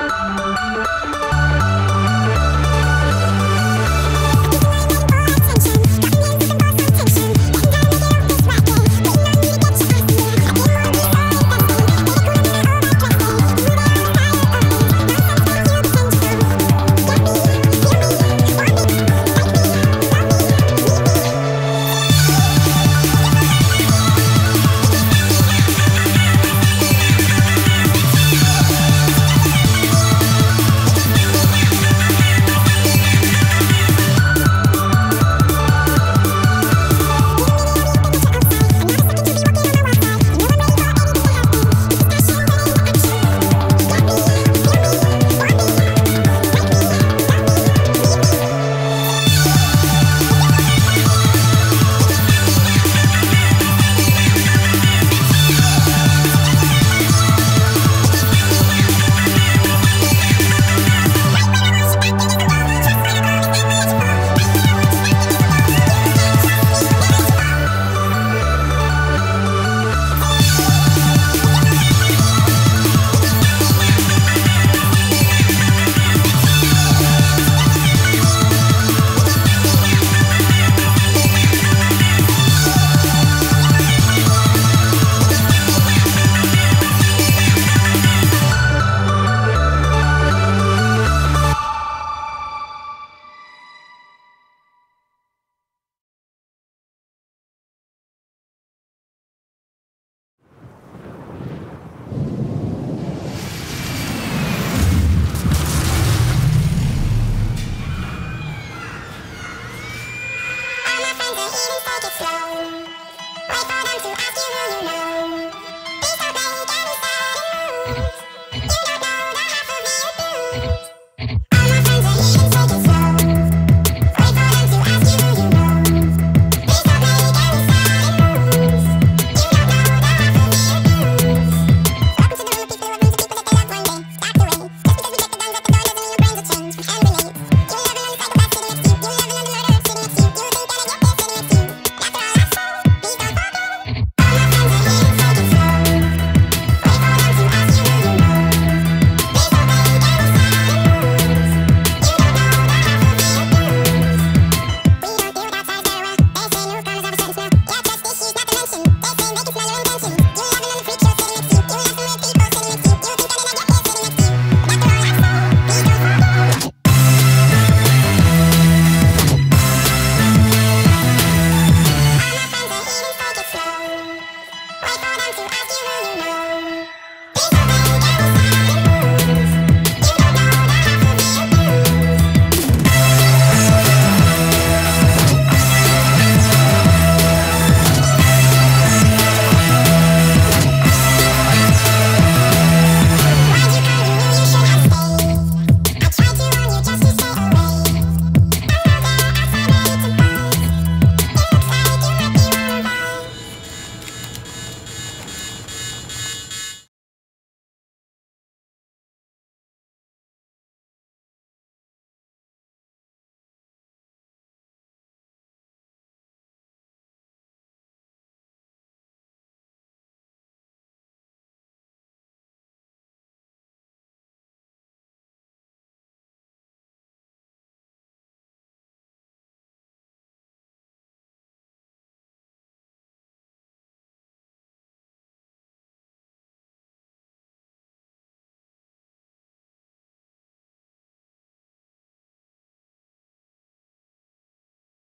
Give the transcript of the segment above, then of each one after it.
Música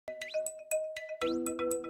Música